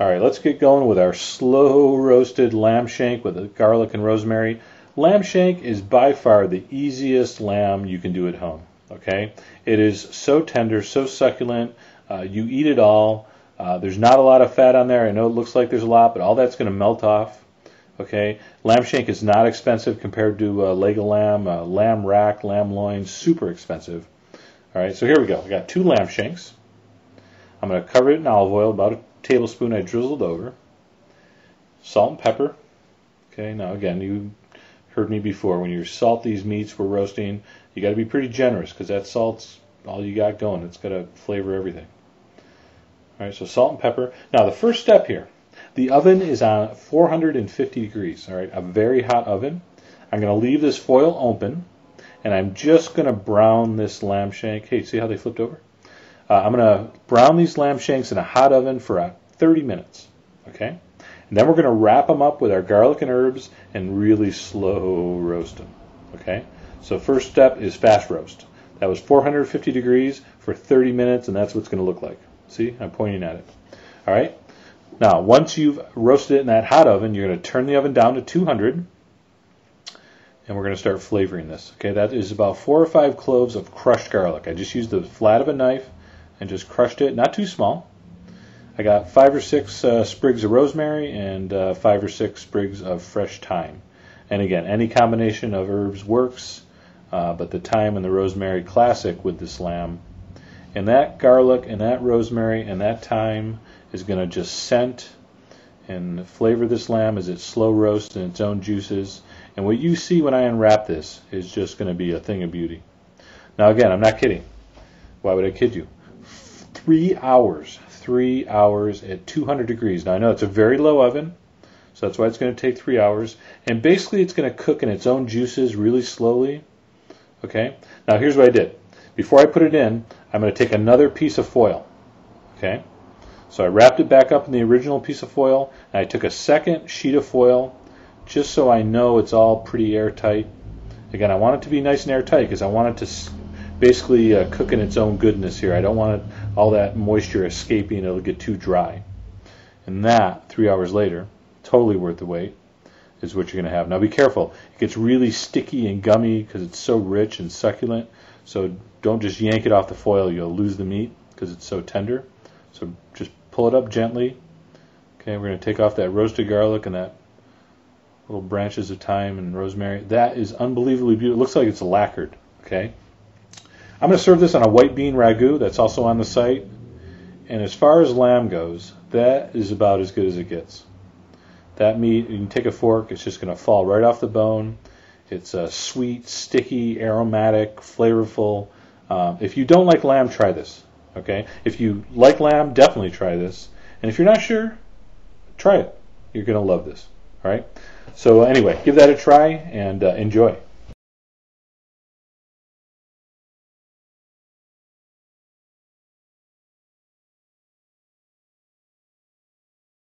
All right, let's get going with our slow roasted lamb shank with the garlic and rosemary. Lamb shank is by far the easiest lamb you can do at home. Okay, it is so tender, so succulent. Uh, you eat it all. Uh, there's not a lot of fat on there. I know it looks like there's a lot, but all that's going to melt off. Okay, lamb shank is not expensive compared to uh, leg of lamb, uh, lamb rack, lamb loin, super expensive. All right, so here we go. We got two lamb shanks. I'm going to cover it in olive oil, about a tablespoon I drizzled over. Salt and pepper. Okay, now again, you heard me before. When you salt these meats we're roasting, you got to be pretty generous because that salt's all you got going. It's got to flavor everything. All right, so salt and pepper. Now the first step here, the oven is on 450 degrees. All right, a very hot oven. I'm going to leave this foil open, and I'm just going to brown this lamb shank. Hey, see how they flipped over? Uh, I'm going to brown these lamb shanks in a hot oven for uh, 30 minutes. Okay, and then we're going to wrap them up with our garlic and herbs and really slow roast them. Okay, so first step is fast roast. That was 450 degrees for 30 minutes, and that's what it's going to look like. See, I'm pointing at it. All right. Now, once you've roasted it in that hot oven, you're going to turn the oven down to 200, and we're going to start flavoring this. Okay, that is about four or five cloves of crushed garlic. I just used the flat of a knife and just crushed it, not too small. I got five or six uh, sprigs of rosemary and uh, five or six sprigs of fresh thyme. And again, any combination of herbs works, uh, but the thyme and the rosemary classic with this lamb. And that garlic and that rosemary and that thyme is going to just scent and flavor this lamb as it slow roasts in its own juices. And what you see when I unwrap this is just going to be a thing of beauty. Now, again, I'm not kidding. Why would I kid you? Three hours, three hours at 200 degrees. Now, I know it's a very low oven, so that's why it's going to take three hours. And basically, it's going to cook in its own juices really slowly. Okay? Now, here's what I did. Before I put it in, I'm going to take another piece of foil. Okay? So I wrapped it back up in the original piece of foil, and I took a second sheet of foil just so I know it's all pretty airtight. Again, I want it to be nice and airtight because I want it to basically uh, cook in its own goodness here. I don't want it, all that moisture escaping, it'll get too dry. And that, three hours later, totally worth the wait, is what you're going to have. Now be careful. It gets really sticky and gummy because it's so rich and succulent. So don't just yank it off the foil. You'll lose the meat because it's so tender. So just pull it up gently. Okay, we're going to take off that roasted garlic and that little branches of thyme and rosemary. That is unbelievably beautiful. It looks like it's lacquered. Okay. I'm going to serve this on a white bean ragu that's also on the site. And as far as lamb goes, that is about as good as it gets. That meat, you can take a fork, it's just going to fall right off the bone. It's a sweet, sticky, aromatic, flavorful. Um, if you don't like lamb, try this. Okay. If you like lamb, definitely try this. And if you're not sure, try it. You're going to love this. All right. So anyway, give that a try and uh, enjoy.